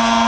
Ah!